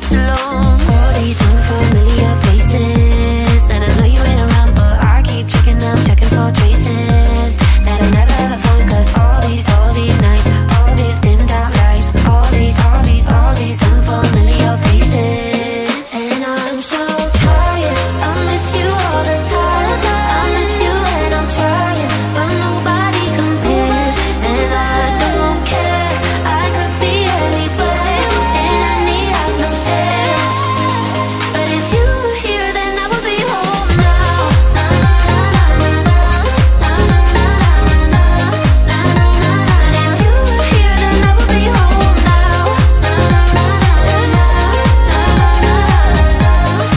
hustle